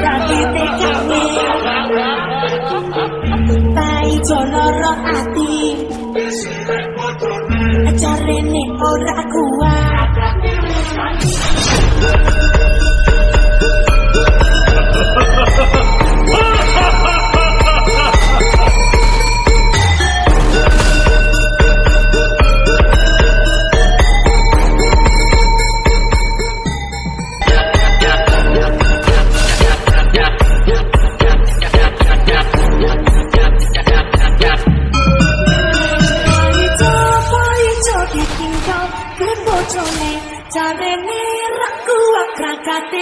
Tapi TKW Pai jono roh hati Cari ni orang kuat Jarene ra kuat krakate